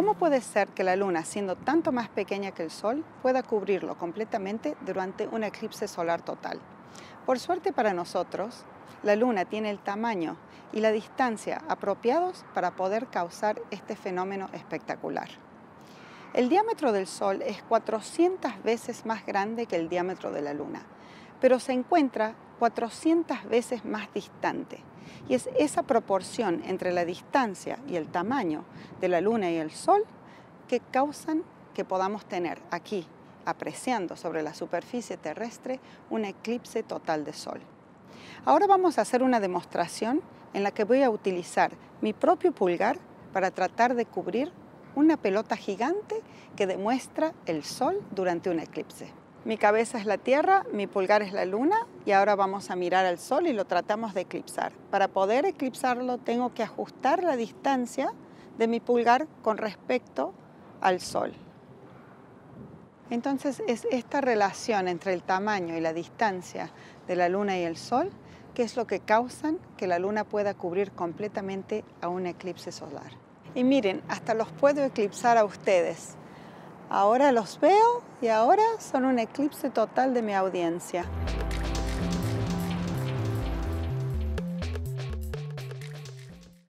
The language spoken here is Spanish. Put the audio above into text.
¿Cómo puede ser que la Luna, siendo tanto más pequeña que el Sol, pueda cubrirlo completamente durante un eclipse solar total? Por suerte para nosotros, la Luna tiene el tamaño y la distancia apropiados para poder causar este fenómeno espectacular. El diámetro del Sol es 400 veces más grande que el diámetro de la Luna, pero se encuentra 400 veces más distante. Y es esa proporción entre la distancia y el tamaño de la Luna y el Sol que causan que podamos tener aquí, apreciando sobre la superficie terrestre, un eclipse total de Sol. Ahora vamos a hacer una demostración en la que voy a utilizar mi propio pulgar para tratar de cubrir una pelota gigante que demuestra el Sol durante un eclipse. Mi cabeza es la Tierra, mi pulgar es la Luna y ahora vamos a mirar al Sol y lo tratamos de eclipsar. Para poder eclipsarlo tengo que ajustar la distancia de mi pulgar con respecto al Sol. Entonces es esta relación entre el tamaño y la distancia de la Luna y el Sol que es lo que causan que la Luna pueda cubrir completamente a un eclipse solar. Y miren, hasta los puedo eclipsar a ustedes. Ahora los veo y ahora son un eclipse total de mi audiencia.